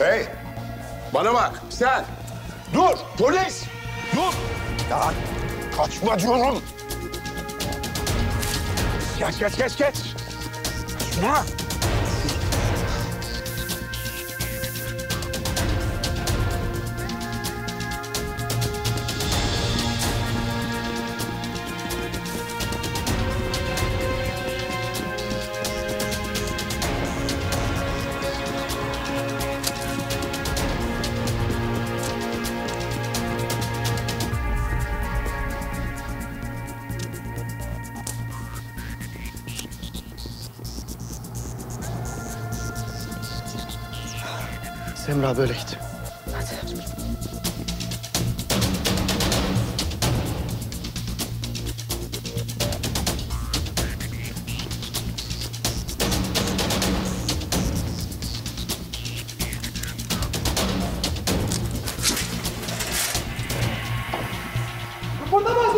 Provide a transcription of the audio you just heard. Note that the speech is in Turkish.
Hey, bana bak sen. Dur, polis. Dur. Ya kaçma diyorum. Geç, geç, geç, geç. Kaçma. Semra böyle git. Hadi. Burada mı